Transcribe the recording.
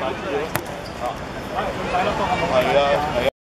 啊，来，来了，坐好。系啊，系啊。